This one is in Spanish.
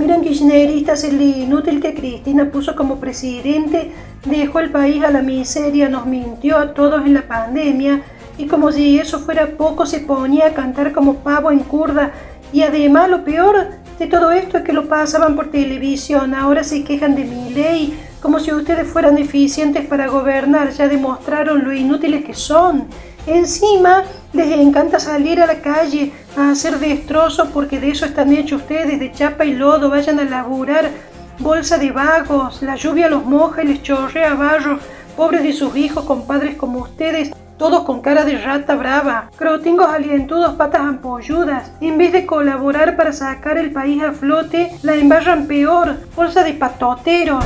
Miren kirchneristas, el inútil que Cristina puso como presidente. Dejó el país a la miseria, nos mintió a todos en la pandemia. Y como si eso fuera poco se ponía a cantar como pavo en curda y además lo peor de todo esto es que lo pasaban por televisión, ahora se quejan de mi ley como si ustedes fueran eficientes para gobernar, ya demostraron lo inútiles que son. Encima les encanta salir a la calle a hacer destrozos porque de eso están hechos ustedes, de chapa y lodo, vayan a laburar, bolsa de vagos, la lluvia los moja y les chorrea barro, pobres de sus hijos con padres como ustedes, todos con cara de rata brava, crotingos alientudos, patas ampolludas. En vez de colaborar para sacar el país a flote, la embarran peor, bolsa de patoteros.